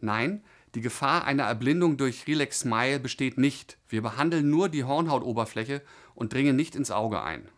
Nein, die Gefahr einer Erblindung durch Relax Smile besteht nicht. Wir behandeln nur die Hornhautoberfläche und dringen nicht ins Auge ein.